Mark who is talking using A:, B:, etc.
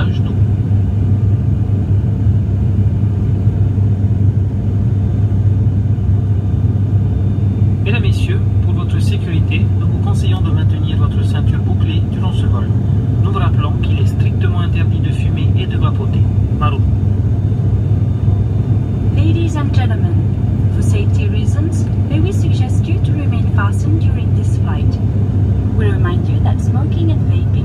A: passage d'eau. Mesdames, Messieurs, pour votre sécurité, nous vous conseillons de maintenir votre ceinture bouclée durant ce vol. Nous vous rappelons qu'il est strictement interdit de fumer et de vapoter. Maru.
B: Ladies and gentlemen, for safety reasons, may we suggest you to remain fastened during this flight. We remind you that smoking and vaping